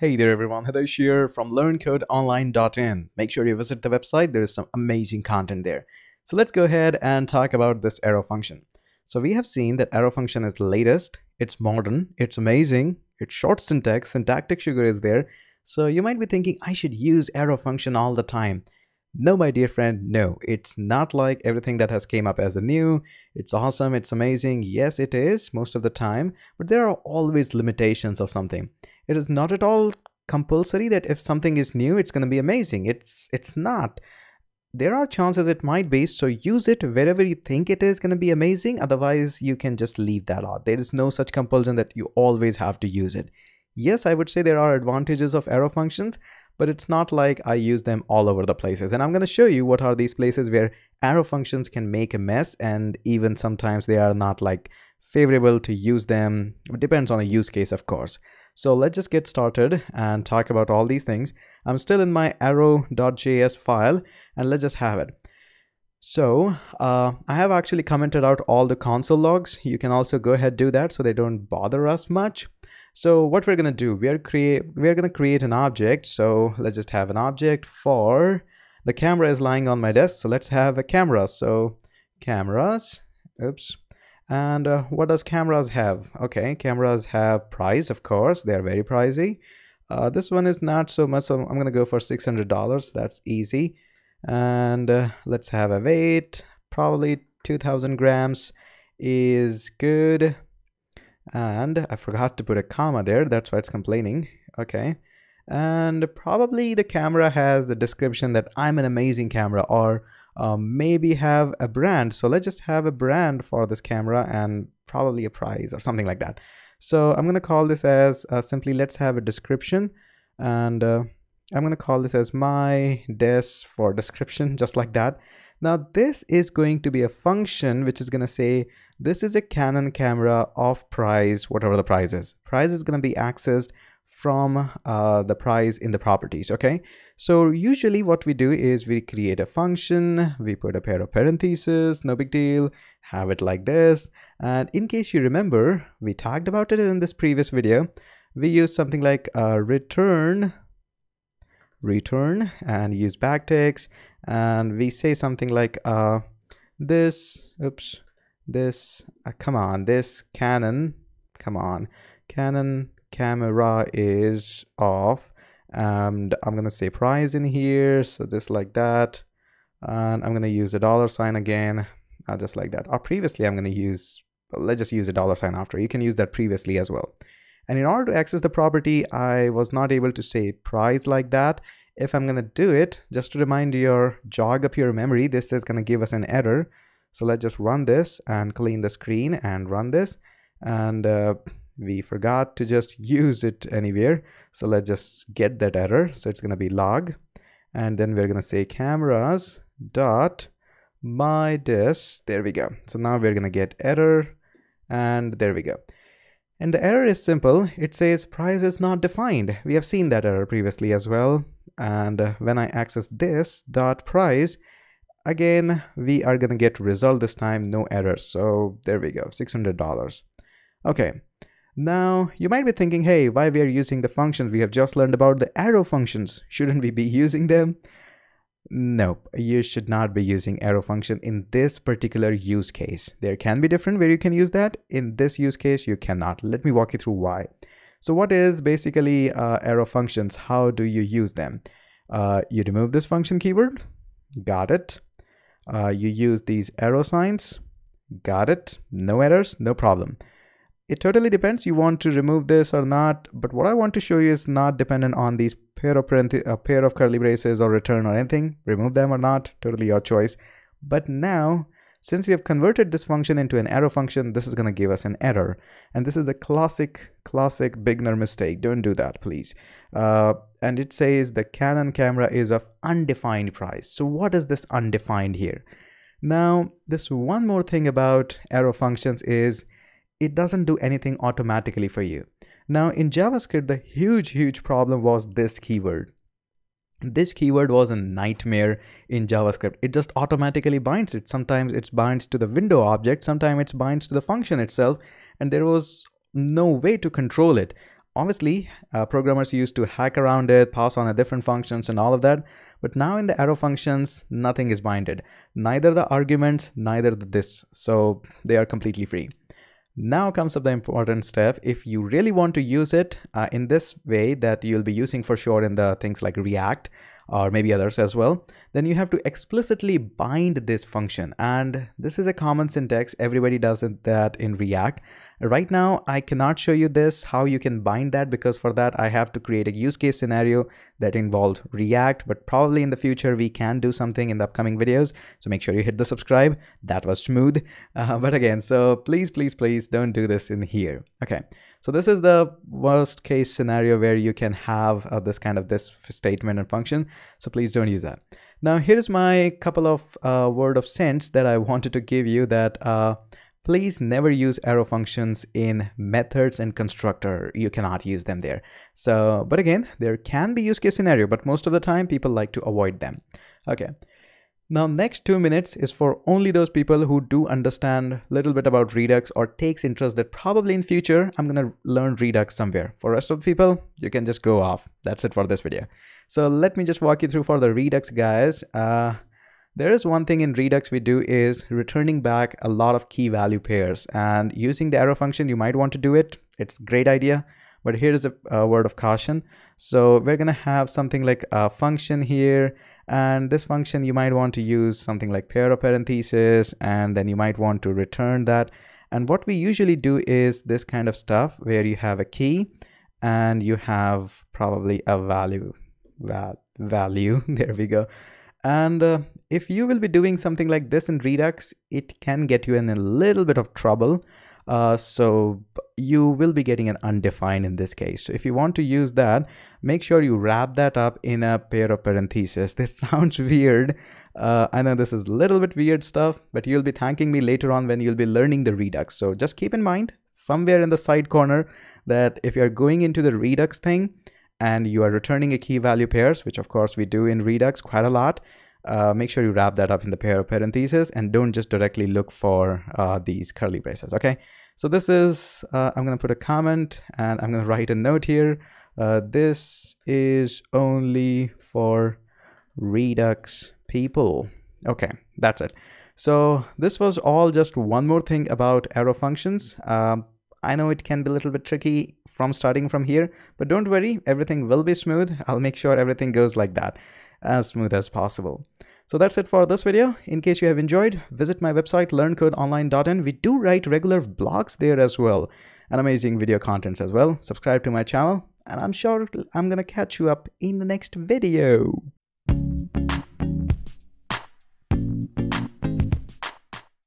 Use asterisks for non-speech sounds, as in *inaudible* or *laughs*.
Hey there everyone, Hitesh here from learncodeonline.in. Make sure you visit the website, there is some amazing content there. So let's go ahead and talk about this arrow function. So we have seen that arrow function is latest, it's modern, it's amazing, it's short syntax, syntactic sugar is there. So you might be thinking I should use arrow function all the time. No, my dear friend, no. It's not like everything that has came up as a new. It's awesome, it's amazing. Yes, it is most of the time, but there are always limitations of something. It is not at all compulsory that if something is new, it's going to be amazing. It's it's not. There are chances it might be, so use it wherever you think it is going to be amazing. Otherwise, you can just leave that out. There is no such compulsion that you always have to use it. Yes, I would say there are advantages of arrow functions, but it's not like I use them all over the places. And I'm going to show you what are these places where arrow functions can make a mess and even sometimes they are not like favorable to use them. It depends on the use case, of course. So let's just get started and talk about all these things. I'm still in my arrow.js file and let's just have it. So uh, I have actually commented out all the console logs. You can also go ahead do that so they don't bother us much. So what we're gonna do, we are create we're gonna create an object. So let's just have an object for the camera is lying on my desk. So let's have a camera. So cameras, oops. And uh, what does cameras have? Okay, cameras have price, of course. They are very pricey. Uh, this one is not so much. So I'm gonna go for $600. That's easy. And uh, let's have a weight. Probably 2000 grams is good and I forgot to put a comma there that's why it's complaining okay and probably the camera has a description that I'm an amazing camera or um, maybe have a brand. So let's just have a brand for this camera and probably a price or something like that. So I'm gonna call this as uh, simply let's have a description. And uh, I'm gonna call this as my des for description *laughs* just like that. Now this is going to be a function which is gonna say this is a Canon camera of price, whatever the price is. Price is going to be accessed from uh, the price in the properties, okay? So usually what we do is we create a function, we put a pair of parentheses, no big deal, have it like this. And in case you remember, we talked about it in this previous video. We use something like uh, return, return and use backticks. And we say something like uh, this, oops, this uh, come on this canon come on canon camera is off and i'm gonna say price in here so just like that. And i'm gonna use a dollar sign again uh, just like that. Or previously i'm gonna use let's just use a dollar sign after. You can use that previously as well. And in order to access the property i was not able to say price like that. If i'm gonna do it just to remind your jog up your memory this is gonna give us an error. So let's just run this and clean the screen and run this. And uh, we forgot to just use it anywhere. So let's just get that error. So it's going to be log. And then we're going to say cameras dot my des. There we go. So now we're going to get error. And there we go. And the error is simple. It says price is not defined. We have seen that error previously as well. And uh, when I access this dot price, again we are gonna get result this time no error so there we go $600 okay now you might be thinking hey why we are using the functions? We have just learned about the arrow functions. Shouldn't we be *laughs* using them? Nope. You should not be using arrow function in this particular use case. There can be different where you can use that. In this use case you cannot. Let me walk you through why. So what is basically uh, arrow functions? How do you use them? Uh, you remove this function keyword. Got it. Uh, you use these arrow signs. Got it. No errors, no problem. It totally depends. You want to remove this or not. But what I want to show you is not dependent on these pair of, a pair of curly braces or return or anything. Remove them or not, totally your choice. But now, since we have converted this function into an arrow function, this is going to give us an error. And this is a classic, classic beginner mistake. Don't do that, please. Uh, and it says the Canon camera is of undefined price. So what is this undefined here? Now, this one more thing about arrow functions is it doesn't do anything automatically for you. Now in JavaScript, the huge, huge problem was this keyword. This keyword was a nightmare in JavaScript. It just automatically binds it. Sometimes it binds to the window object, sometimes it binds to the function itself, and there was no way to control it obviously uh, programmers used to hack around it, pass on a different functions and all of that. But now in the arrow functions, nothing is binded, neither the arguments, neither the this. So they are completely free. Now comes up the important step. If you really want to use it uh, in this way that you'll be using for sure in the things like React or maybe others as well, then you have to explicitly bind this function. And this is a common syntax. Everybody does that in React. Right now, I cannot show you this, how you can bind that, because for that, I have to create a use case scenario that involves React, but probably in the future, we can do something in the upcoming videos. So make sure you hit the subscribe. That was smooth. *laughs* Uh, but again, so please, please, please don't do this in here. Okay. So this is the worst case scenario where you can have uh, this kind of this statement and function. So please don't use that. Now here's my couple of uh, word of sense that I wanted to give you that uh, please never use arrow functions in methods and constructor. You cannot use them there. So, but again, there can be use case scenario, but most of the time people like to avoid them. Okay. Now next two minutes is for only those people who do understand a little bit about Redux or takes interest that probably in future I'm gonna learn Redux somewhere. For rest of the people, you can just go off. That's it for this video. So let me just walk you through for the Redux guys. Uh, there is one thing in Redux we do is returning back a lot of key value pairs and using the arrow function, you might want to do it. It's great idea, but here is a, a word of caution. So we're to have something like a function here and this function you might want to use something like pair of parentheses and then you might want to return that. And what we usually do is this kind of stuff where you have a key and you have probably a value val value *laughs* there we go and uh, if you will be doing something like this in Redux, it can get you in a little bit of trouble. Uh, so you will be getting an undefined in this case. So if you want to use that, make sure you wrap that up in a pair of parentheses. *laughs* This sounds weird. Uh, I know this is a little bit weird stuff, but you'll be thanking me later on when you'll be learning the Redux. So just keep in mind somewhere in the side corner that if you're going into the Redux thing, and you are returning a key value pairs, which of course we do in Redux quite a lot, uh, make sure you wrap that up in the pair of parentheses and don't just directly look for uh, these curly braces, okay? So this is, uh, I'm gonna put a comment and I'm gonna write a note here. Uh, this is only for Redux people. Okay, that's it. So this was all just one more thing about arrow functions. Um, I know it can be a little bit tricky from starting from here, but don't worry, everything will be smooth. I'll make sure everything goes like that, as smooth as possible. So that's it for this video. In case you have enjoyed, visit my website learncodeonline.in. We do write regular blogs there as well and amazing video contents as well. Subscribe to my channel and I'm sure I'm gonna catch you up in the next video.